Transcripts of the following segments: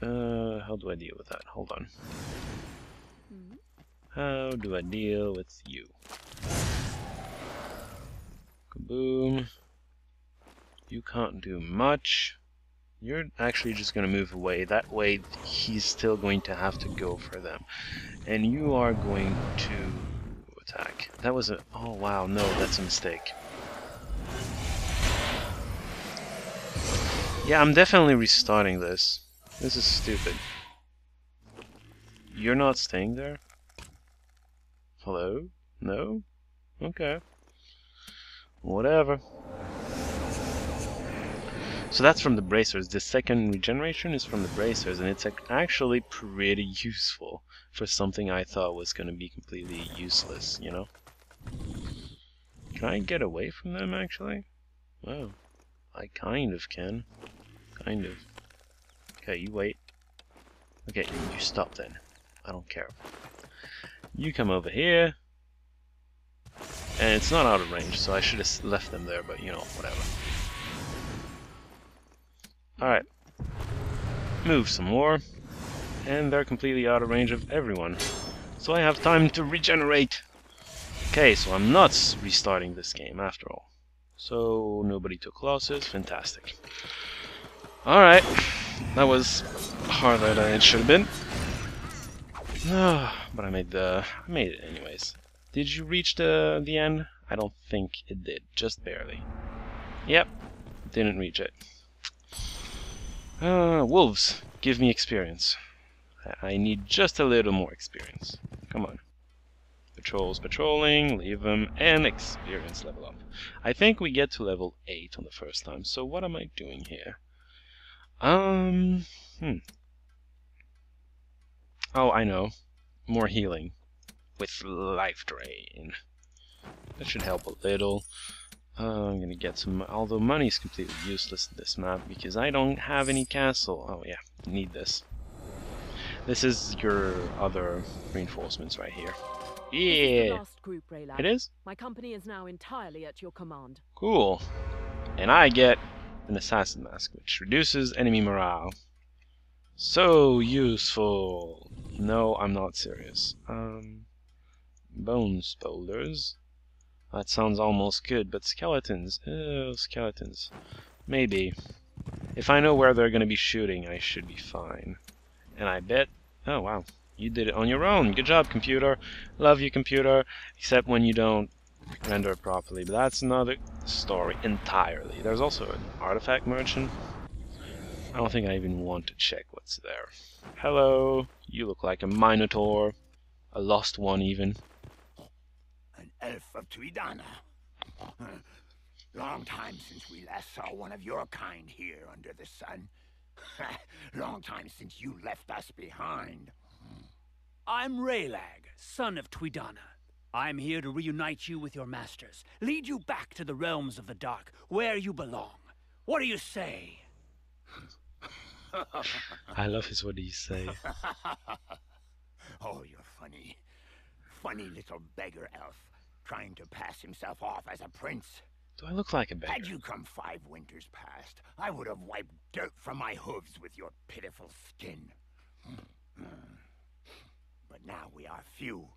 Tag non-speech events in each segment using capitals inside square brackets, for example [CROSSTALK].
Uh, how do I deal with that? Hold on. How do I deal with you? Kaboom. You can't do much. You're actually just going to move away. That way he's still going to have to go for them. And you are going to attack. That was a... Oh, wow. No, that's a mistake. Yeah, I'm definitely restarting this. This is stupid. You're not staying there? Hello? No? Okay. Whatever. So that's from the bracers. The second regeneration is from the bracers, and it's actually pretty useful for something I thought was going to be completely useless, you know? Can I get away from them, actually? Well, I kind of can. Kind of. Okay, you wait. Okay, you stop then. I don't care. You come over here. And it's not out of range, so I should have left them there, but you know, whatever. Alright. Move some more. And they're completely out of range of everyone. So I have time to regenerate. Okay, so I'm not restarting this game after all. So nobody took losses. Fantastic. Alright. That was harder than it should have been. [SIGHS] but I made the I made it anyways. Did you reach the the end? I don't think it did, just barely. Yep, didn't reach it. Uh, wolves, give me experience. I, I need just a little more experience. Come on. Patrols patrolling, leave them, and experience level up. I think we get to level 8 on the first time, so what am I doing here? Um, hmm. Oh, I know. More healing. With life drain. That should help a little. Uh, I'm gonna get some, although money's completely useless in this map because I don't have any castle. Oh yeah, need this. This is your other reinforcements right here. This is the Yeah, group, it is? My company is now entirely at your command. Cool. And I get an assassin mask, which reduces enemy morale. So useful. No, I'm not serious. Um, bone boulders. That sounds almost good, but skeletons. Oh, skeletons. Maybe. If I know where they're going to be shooting, I should be fine. And I bet. Oh, wow. You did it on your own. Good job, computer. Love you, computer. Except when you don't render it properly. But that's another story entirely. There's also an artifact merchant. I don't think I even want to check what's there. Hello. You look like a minotaur. A lost one, even. An elf of Tuidhana. Long time since we last saw one of your kind here under the sun. [LAUGHS] Long time since you left us behind. I'm Raelag, son of Tuidhana. I'm here to reunite you with your masters, lead you back to the realms of the dark, where you belong. What do you say? I love his what do you say. [LAUGHS] oh, you're funny. Funny little beggar elf, trying to pass himself off as a prince. Do I look like a beggar? Had you come five winters past, I would have wiped dirt from my hooves with your pitiful skin. [CLEARS THROAT] But now we are few.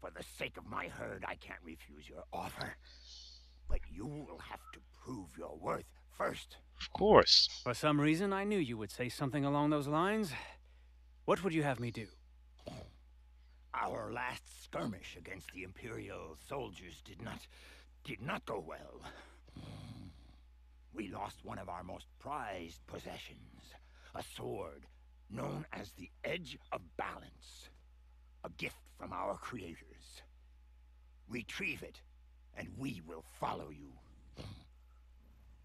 For the sake of my herd, I can't refuse your offer. But you will have to prove your worth first. Of course. For some reason, I knew you would say something along those lines. What would you have me do? Our last skirmish against the Imperial soldiers did not did not go well. We lost one of our most prized possessions, a sword known as the Edge of Balance, a gift from our creators. Retrieve it, and we will follow you.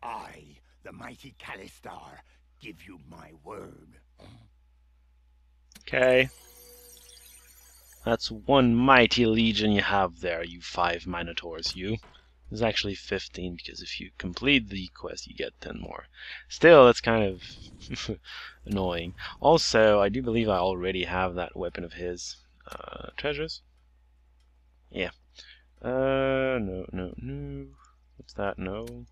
I, the mighty Kalistar, give you my word. Okay. That's one mighty legion you have there, you five minotaurs, you. There's actually 15 because if you complete the quest, you get 10 more. Still, that's kind of [LAUGHS] annoying. Also, I do believe I already have that weapon of his. Uh, treasures? Yeah. Uh, no, no, no. What's that? No.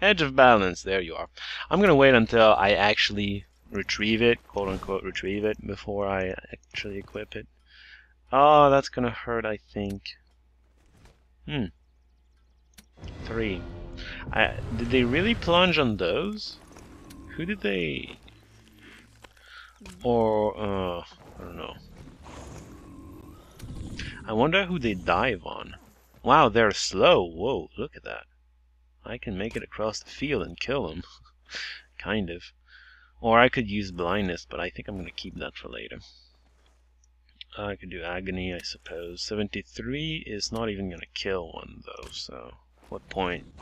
Edge of balance. There you are. I'm gonna wait until I actually retrieve it, quote unquote retrieve it, before I actually equip it. Oh, that's gonna hurt, I think. Hmm. Three. I, did they really plunge on those? Who did they... Or, uh, I don't know. I wonder who they dive on. Wow, they're slow. Whoa, look at that. I can make it across the field and kill them. [LAUGHS] kind of. Or I could use blindness, but I think I'm going to keep that for later. I could do agony, I suppose. 73 is not even going to kill one, though, so what point?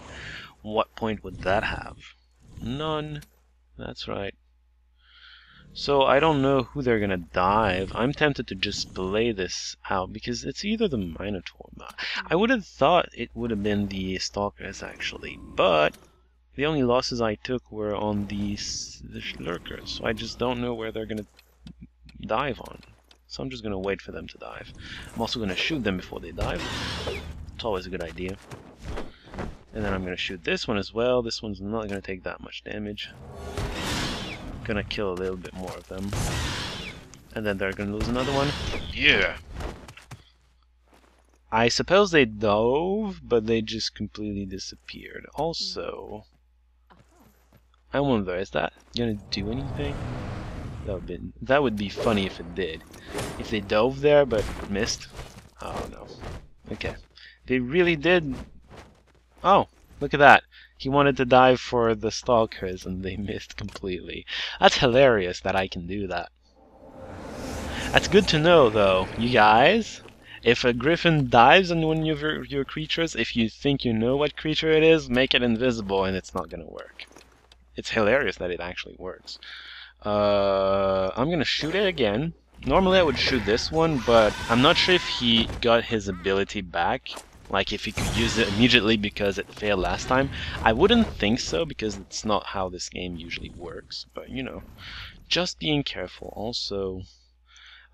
What point would that have? None. That's right. So I don't know who they're gonna dive. I'm tempted to just play this out because it's either the Minotaur. Hmm. I would have thought it would have been the Stalkers actually, but the only losses I took were on these the Lurkers, so I just don't know where they're gonna dive on. So I'm just gonna wait for them to dive. I'm also gonna shoot them before they dive. It's always a good idea. And then I'm gonna shoot this one as well. This one's not gonna take that much damage gonna kill a little bit more of them. And then they're gonna lose another one. Yeah! I suppose they dove, but they just completely disappeared. Also, I wonder, is that gonna do anything? That would be, that would be funny if it did. If they dove there but missed. Oh no. Okay. They really did... Oh, look at that. He wanted to dive for the stalkers and they [LAUGHS] missed completely. That's hilarious that I can do that. That's good to know though, you guys. If a griffin dives on one of your, your creatures, if you think you know what creature it is, make it invisible and it's not gonna work. It's hilarious that it actually works. Uh, I'm gonna shoot it again. Normally I would shoot this one, but I'm not sure if he got his ability back like if he could use it immediately because it failed last time. I wouldn't think so because it's not how this game usually works. But you know, just being careful. Also,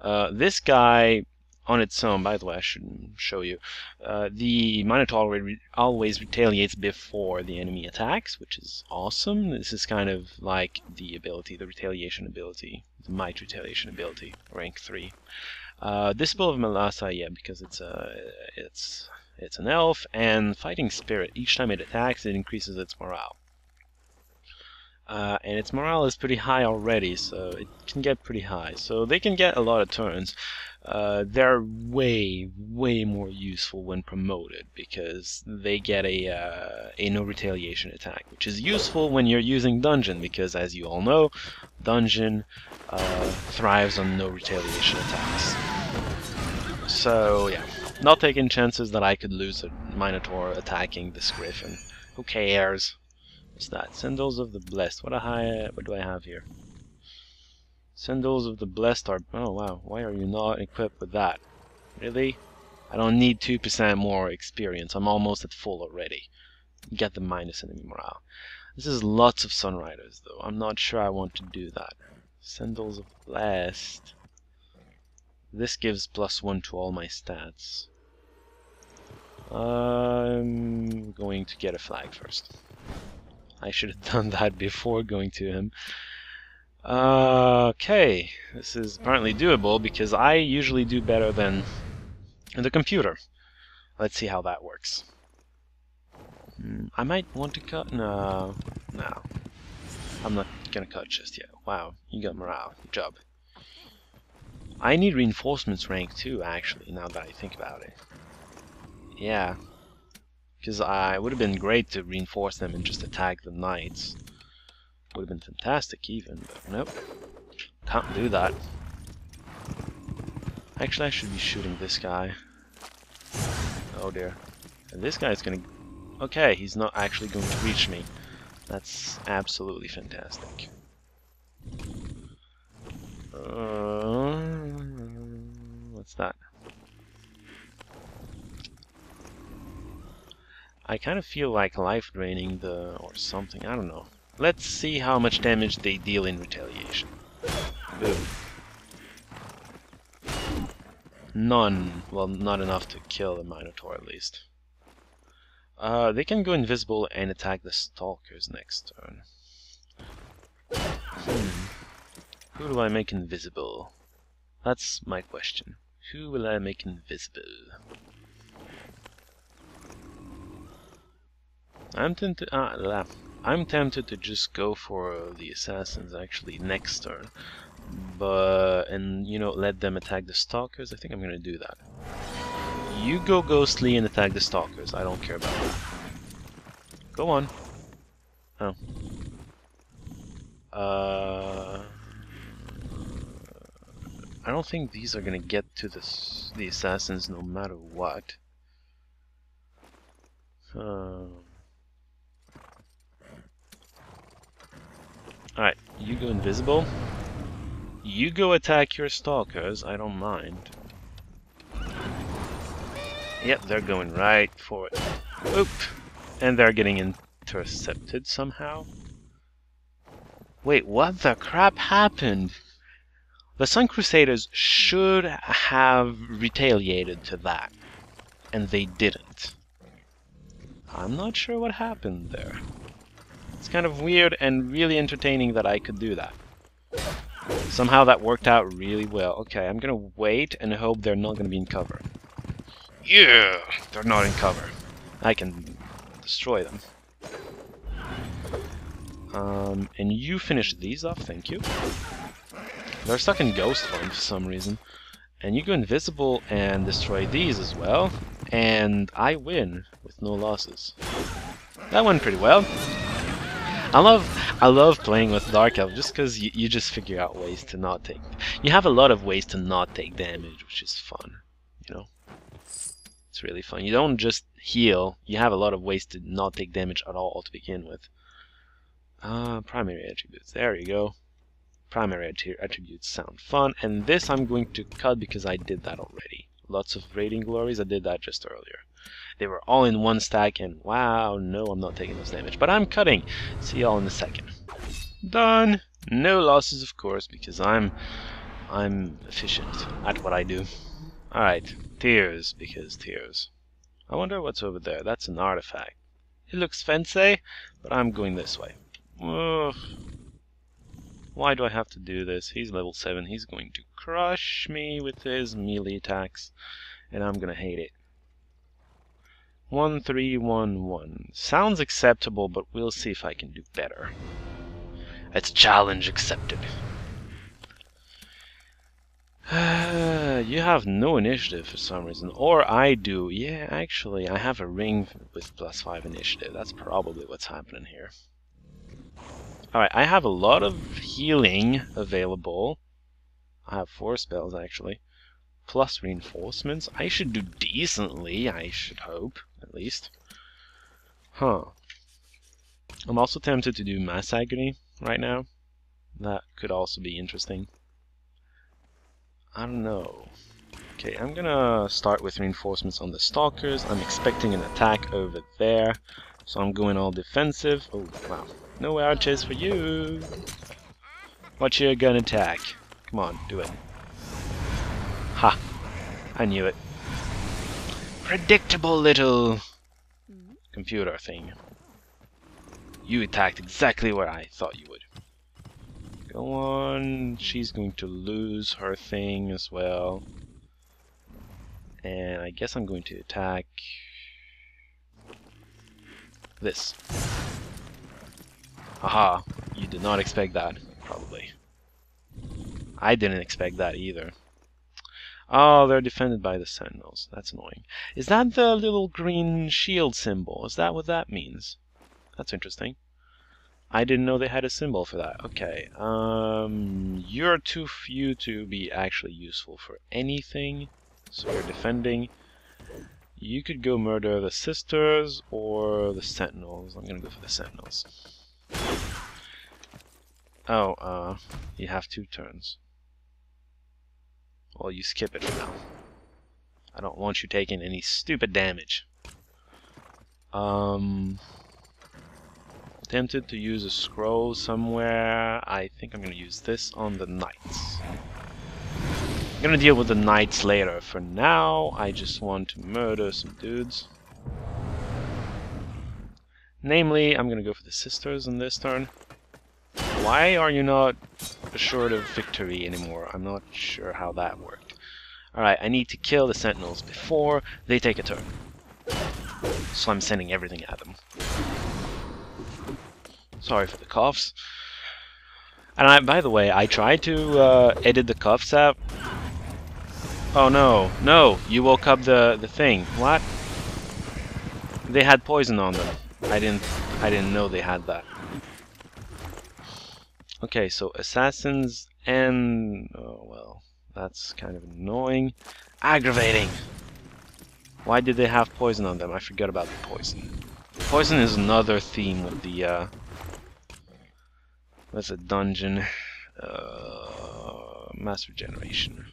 uh, this guy on its own, by the way, I should show you. Uh, the Minotaur always retaliates before the enemy attacks, which is awesome. This is kind of like the ability, the retaliation ability, the Might retaliation ability, rank 3. Uh, Disciple of Malassa, yeah, because it's uh, it's it's an elf, and Fighting Spirit. Each time it attacks, it increases its morale. Uh, and its morale is pretty high already, so it can get pretty high. So they can get a lot of turns. Uh, they're way, way more useful when promoted because they get a, uh, a no retaliation attack, which is useful when you're using Dungeon because, as you all know, Dungeon uh, thrives on no retaliation attacks. So, yeah. Not taking chances that I could lose a Minotaur attacking this Griffin. Who cares? What's that? Sandals of the Blessed. What, I, what do I have here? Sandals of the Blessed are... Oh, wow. Why are you not equipped with that? Really? I don't need 2% more experience. I'm almost at full already. Get the minus enemy morale. This is lots of Sunriders, though. I'm not sure I want to do that. Sandals of the Blessed. This gives plus one to all my stats. I'm going to get a flag first. I should have [LAUGHS] done that before going to him. Okay, this is apparently doable because I usually do better than the computer. Let's see how that works. I might want to cut. No, no. I'm not gonna cut just yet. Wow, you got morale. Good job. I need reinforcements rank too, actually, now that I think about it. Yeah. Because I would have been great to reinforce them and just attack the knights. Would have been fantastic even, but nope. Can't do that. Actually, I should be shooting this guy. Oh dear. And this guy's gonna... Okay, he's not actually going to reach me. That's absolutely fantastic. Uh, what's that? I kind of feel like life draining the or something. I don't know. Let's see how much damage they deal in retaliation. None. Well, not enough to kill the Minotaur at least. Uh, they can go invisible and attack the Stalkers next turn. Hmm. Who do I make invisible? That's my question. Who will I make invisible? I'm tempted. Ah, I'm tempted to just go for the assassins actually next turn, but and you know let them attack the stalkers. I think I'm gonna do that. You go ghostly and attack the stalkers. I don't care about that. Go on. Oh. Uh. I don't think these are gonna get to the the assassins no matter what. Um. Alright, you go invisible. You go attack your stalkers, I don't mind. Yep, they're going right for it. Oop! And they're getting intercepted somehow. Wait, what the crap happened? The Sun Crusaders should have retaliated to that, and they didn't. I'm not sure what happened there. It's kind of weird and really entertaining that I could do that. Somehow that worked out really well. Okay, I'm gonna wait and hope they're not gonna be in cover. Yeah, they're not in cover. I can destroy them. Um, and you finish these off, thank you. They're stuck in ghost form for some reason. And you go invisible and destroy these as well. And I win with no losses. That went pretty well. I love I love playing with Dark Elf just because you, you just figure out ways to not take. You have a lot of ways to not take damage, which is fun. You know, it's really fun. You don't just heal. You have a lot of ways to not take damage at all to begin with. Uh, primary attributes. There you go. Primary attri- attributes sound fun, and this I'm going to cut because I did that already. Lots of Radiant Glories. I did that just earlier. They were all in one stack, and wow, no, I'm not taking this damage. But I'm cutting. See y'all in a second. Done. No losses, of course, because I'm I'm efficient at what I do. All right, tears because tears. I wonder what's over there. That's an artifact. It looks fancy, but I'm going this way. Ugh. Why do I have to do this? He's level 7. He's going to crush me with his melee attacks, and I'm gonna hate it. 1311. Sounds acceptable, but we'll see if I can do better. It's challenge accepted. [SIGHS] you have no initiative for some reason. Or I do. Yeah, actually, I have a ring with plus 5 initiative. That's probably what's happening here. Alright, I have a lot of healing available. I have 4 spells, actually. Plus reinforcements. I should do decently, I should hope, at least. Huh. I'm also tempted to do Mass Agony right now. That could also be interesting. I don't know. Okay, I'm gonna start with reinforcements on the Stalkers. I'm expecting an attack over there. So I'm going all defensive. Oh, wow. No archers for you! What's your gun attack? Come on, do it. Ha! I knew it. Predictable little computer thing. You attacked exactly where I thought you would. Go on. She's going to lose her thing as well. And I guess I'm going to attack this. Haha, you did not expect that, probably. I didn't expect that either. Oh, they're defended by the sentinels. That's annoying. Is that the little green shield symbol? Is that what that means? That's interesting. I didn't know they had a symbol for that. Okay, um, you're too few to be actually useful for anything, so you're defending. You could go murder the sisters or the sentinels. I'm gonna go for the sentinels. Oh, uh, you have two turns. Well, you skip it for now. I don't want you taking any stupid damage. Um, tempted to use a scroll somewhere. I think I'm gonna use this on the knights. I'm gonna deal with the knights later. For now, I just want to murder some dudes. Namely, I'm gonna go for the sisters in this turn. Why are you not assured of victory anymore. I'm not sure how that worked. Alright, I need to kill the sentinels before they take a turn. So I'm sending everything at them. Sorry for the coughs. And I, by the way, I tried to uh, edit the coughs out. Oh no, no, you woke up the, the thing. What? They had poison on them. I didn't, I didn't know they had that. Okay, so assassins and... Oh, well, that's kind of annoying. Aggravating! Why did they have poison on them? I forgot about the poison. Poison is another theme with the, uh... With a dungeon. Uh, mass regeneration.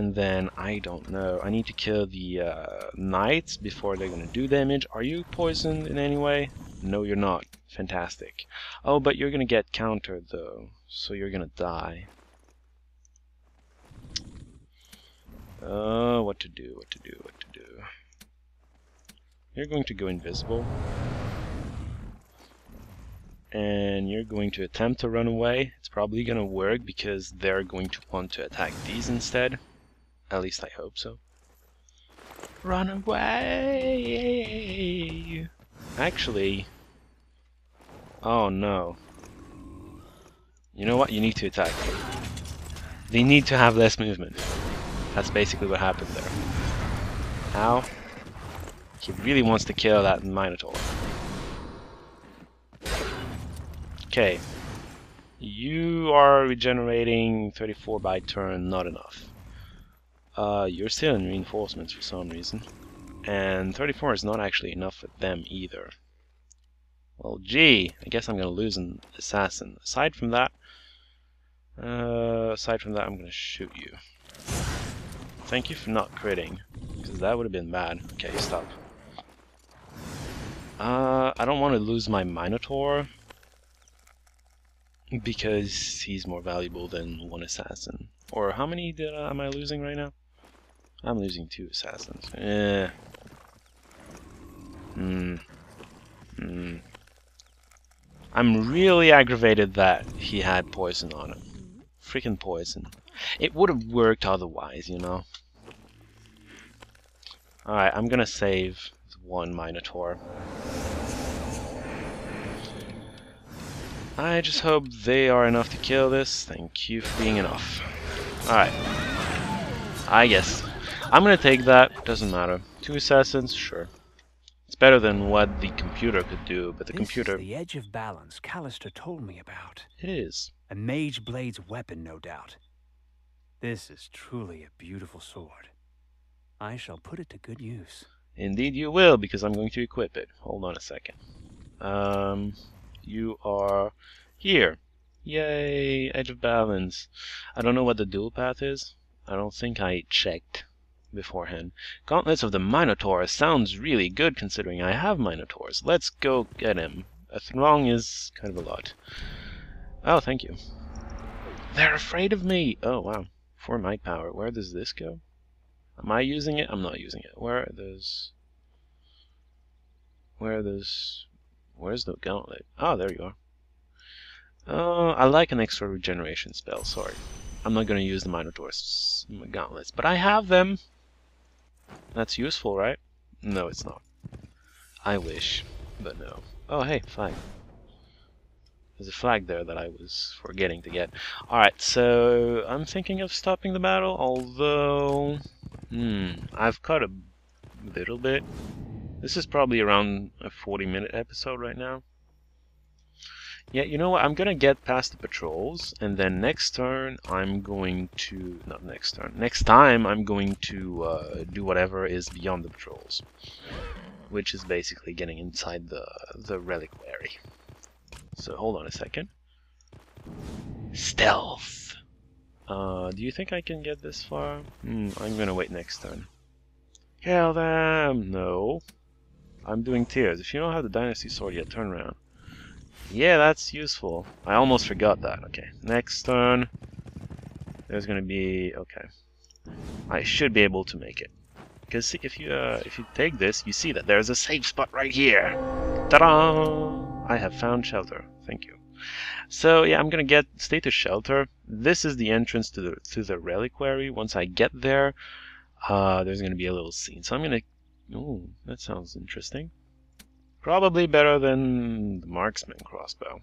And then, I don't know, I need to kill the uh, knights before they're gonna do damage. Are you poisoned in any way? No, you're not. Fantastic. Oh, but you're gonna get countered though, so you're gonna die. Uh, what to do, what to do, what to do. You're going to go invisible. And you're going to attempt to run away. It's probably gonna work because they're going to want to attack these instead. At least I hope so. Run away! Actually... Oh no. You know what? You need to attack. They need to have less movement. That's basically what happened there. How? He really wants to kill that Minotaur. Okay. You are regenerating 34 by turn, not enough. Uh, you're still in reinforcements for some reason. And 34 is not actually enough for them either. Well, gee, I guess I'm gonna lose an assassin. Aside from that, uh, aside from that, I'm gonna shoot you. Thank you for not critting, because that would have been bad. Okay, stop. Uh, I don't want to lose my Minotaur, because he's more valuable than one assassin. Or how many did, uh, am I losing right now? I'm losing two assassins. Eh. Hmm. Hmm. I'm really aggravated that he had poison on him. Freaking poison. It would have worked otherwise, you know. Alright, I'm gonna save one Minotaur. I just hope they are enough to kill this. Thank you for being enough. Alright. I guess. I'm gonna take that. Doesn't matter. Two assassins? Sure. It's better than what the computer could do, but the this computer... Is the edge of balance Callister told me about. It is. A mage blade's weapon, no doubt. This is truly a beautiful sword. I shall put it to good use. Indeed you will, because I'm going to equip it. Hold on a second. Um, you are here. Yay, Edge of Balance. I don't know what the dual path is. I don't think I checked beforehand. Gauntlets of the Minotaur sounds really good considering I have Minotaurs. Let's go get him. A throng is kind of a lot. Oh, thank you. They're afraid of me! Oh, wow. For might power. Where does this go? Am I using it? I'm not using it. Where are those... Where are those... Where's the gauntlet? Oh, there you are. Oh, I like an extra regeneration spell, sorry. I'm not going to use the Minotaur's gauntlets, but I have them! That's useful, right? No, it's not. I wish, but no. Oh, hey, flag. There's a flag there that I was forgetting to get. Alright, so I'm thinking of stopping the battle, although... Hmm, I've cut a little bit. This is probably around a 40 minute episode right now. Yeah, you know what? I'm gonna get past the patrols, and then next turn I'm going to... Not next turn. Next time I'm going to uh, do whatever is beyond the patrols. Which is basically getting inside the, the reliquary. So hold on a second. Stealth! Uh, do you think I can get this far? Hmm, I'm gonna wait next turn. Kill them! No. I'm doing tears. If you don't have the dynasty sword yet, turn around. Yeah, that's useful. I almost forgot that. Okay, next turn. There's gonna be... okay. I should be able to make it. Because if you uh, if you take this, you see that there's a safe spot right here. Ta-da! I have found shelter. Thank you. So yeah, I'm gonna get status shelter. This is the entrance to the to the reliquary. Once I get there, uh, there's gonna be a little scene. So I'm gonna. Oh, that sounds interesting. Probably better than the marksman crossbow.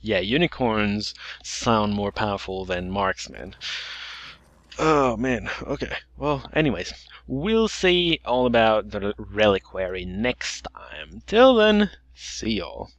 Yeah, unicorns sound more powerful than marksmen. Oh man, okay. Well, anyways, we'll see all about the reliquary next time. Till then, see y'all.